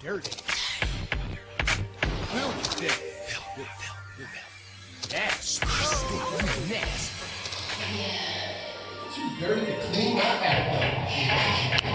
dirty. Filthy dirty. Nasty. Nasty. Too dirty to clean up after.